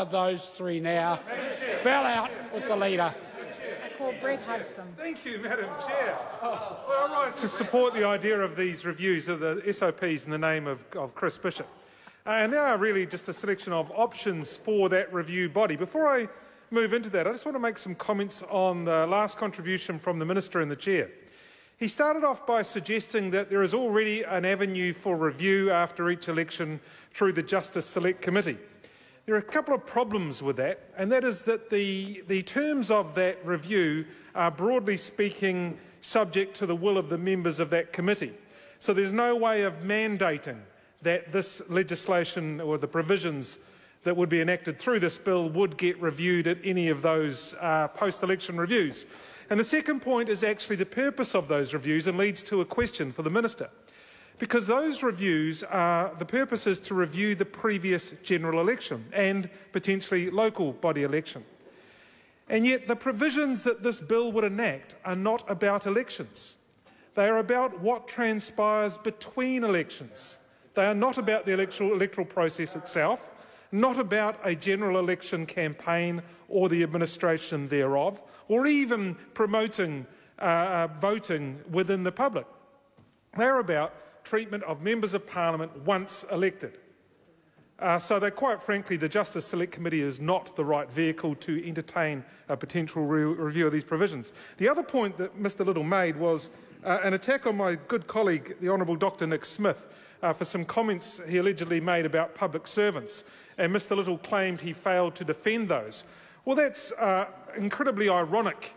of those three now fell out with the leader. I call Brett Hudson. Thank you, Madam Chair. Well, I rise to support the idea of these reviews of the SOPs in the name of, of Chris Bishop. Uh, and they are really just a selection of options for that review body. Before I move into that, I just want to make some comments on the last contribution from the Minister and the Chair. He started off by suggesting that there is already an avenue for review after each election through the Justice Select Committee. There are a couple of problems with that, and that is that the, the terms of that review are broadly speaking subject to the will of the members of that committee. So there's no way of mandating that this legislation or the provisions that would be enacted through this bill would get reviewed at any of those uh, post-election reviews. And the second point is actually the purpose of those reviews and leads to a question for the Minister because those reviews are the purpose is to review the previous general election and potentially local body election. And yet, the provisions that this bill would enact are not about elections. They are about what transpires between elections. They are not about the electoral, electoral process itself, not about a general election campaign or the administration thereof, or even promoting uh, uh voting within the public. They're about treatment of members of parliament once elected. Uh, so that, quite frankly, the Justice Select Committee is not the right vehicle to entertain a potential re review of these provisions. The other point that Mr Little made was uh, an attack on my good colleague, the Honourable Dr Nick Smith, uh, for some comments he allegedly made about public servants. And Mr Little claimed he failed to defend those. Well, that's uh, incredibly ironic,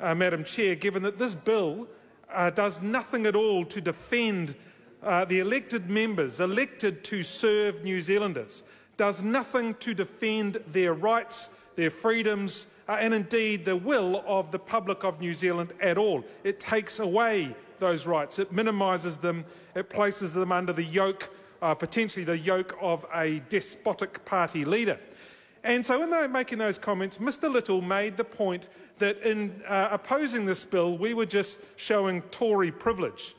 uh, Madam Chair, given that this bill uh, does nothing at all to defend uh, the elected members elected to serve New Zealanders does nothing to defend their rights, their freedoms, uh, and indeed the will of the public of New Zealand at all. It takes away those rights, it minimises them, it places them under the yoke, uh, potentially the yoke of a despotic party leader. And so, were making those comments, Mr. Little made the point that in uh, opposing this bill, we were just showing Tory privilege.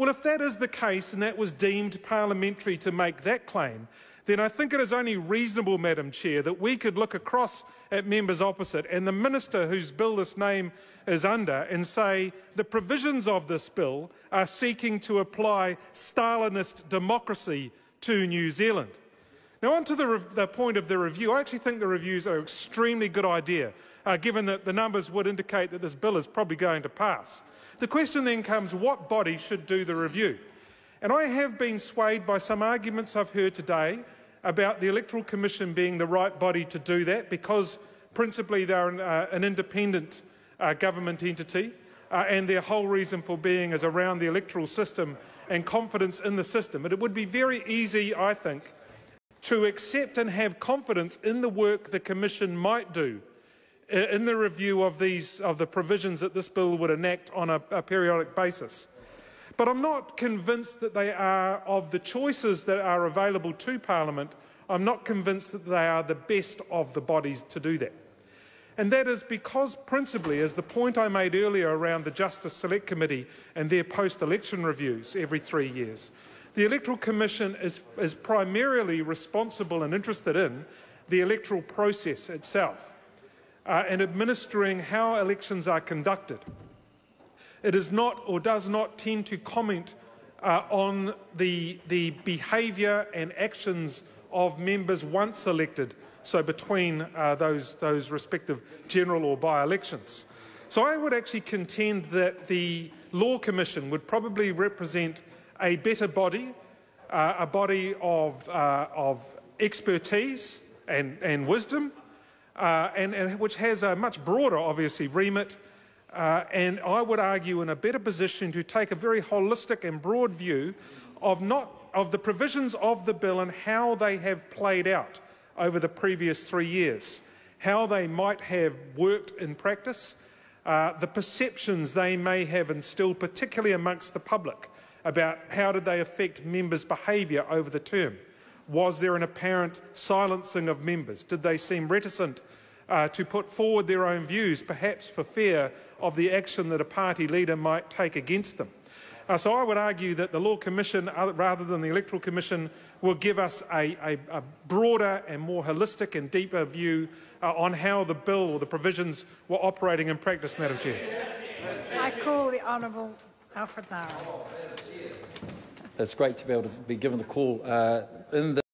Well, if that is the case and that was deemed parliamentary to make that claim, then I think it is only reasonable, Madam Chair, that we could look across at members opposite and the minister whose bill this name is under and say the provisions of this bill are seeking to apply Stalinist democracy to New Zealand. Now, on to the, the point of the review. I actually think the reviews are an extremely good idea, uh, given that the numbers would indicate that this bill is probably going to pass. The question then comes what body should do the review? And I have been swayed by some arguments I've heard today about the Electoral Commission being the right body to do that because principally they're an, uh, an independent uh, government entity uh, and their whole reason for being is around the electoral system and confidence in the system. But it would be very easy, I think, to accept and have confidence in the work the Commission might do uh, in the review of, these, of the provisions that this bill would enact on a, a periodic basis. But I'm not convinced that they are, of the choices that are available to Parliament, I'm not convinced that they are the best of the bodies to do that. And that is because, principally, as the point I made earlier around the Justice Select Committee and their post election reviews every three years, the Electoral Commission is, is primarily responsible and interested in the electoral process itself uh, and administering how elections are conducted. It is not or does not tend to comment uh, on the, the behaviour and actions of members once elected, so between uh, those, those respective general or by-elections. So I would actually contend that the Law Commission would probably represent a better body, uh, a body of, uh, of expertise and, and wisdom, uh, and, and, which has a much broader, obviously, remit, uh, and I would argue in a better position to take a very holistic and broad view of, not, of the provisions of the bill and how they have played out over the previous three years, how they might have worked in practice, uh, the perceptions they may have instilled, particularly amongst the public, about how did they affect members' behaviour over the term. Was there an apparent silencing of members? Did they seem reticent uh, to put forward their own views, perhaps for fear of the action that a party leader might take against them. Uh, so I would argue that the Law Commission, uh, rather than the Electoral Commission, will give us a, a, a broader and more holistic and deeper view uh, on how the bill or the provisions were operating in practice, Madam Chair. I call the Honourable Alfred Ngaro. It's great to be able to be given the call uh, in the